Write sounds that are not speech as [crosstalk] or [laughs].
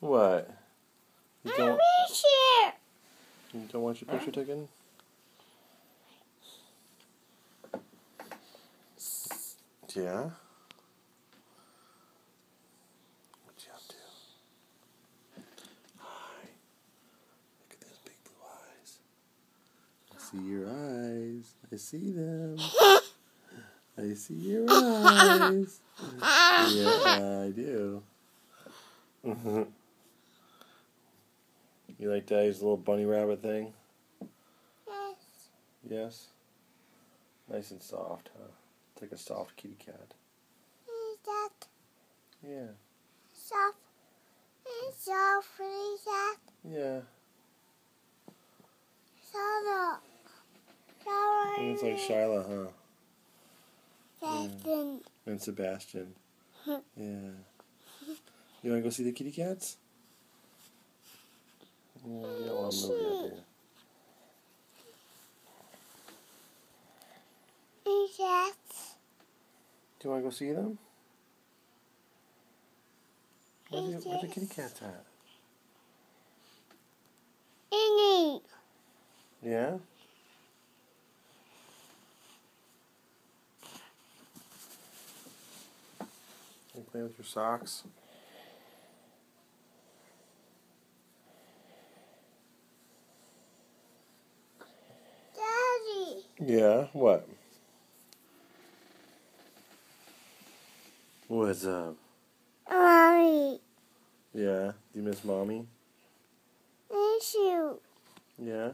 What? You don't, Picture. you don't want your picture taken? Yeah? What you up to? Hi. Look at those big blue eyes. I see your eyes. I see them. [laughs] I see your eyes. [laughs] Yeah, I do. Mm-hmm. You like Daddy's little bunny rabbit thing? Yes. Yes. Nice and soft, huh? It's like a soft kitty cat. Is that Yeah. soft? Is soft really that? Yeah. Solo. And it's like Shyla, huh? Seven. And Sebastian. [laughs] yeah. You want to go see the kitty cats? Yeah, you don't oh, want to move yet, do you? Is? Do you want to go see them? Where's the, where the kitty cats at? Innie. Yeah? You play with your socks? Yeah, what? What's up? Mommy. Yeah, do you miss mommy? Miss you. Yeah?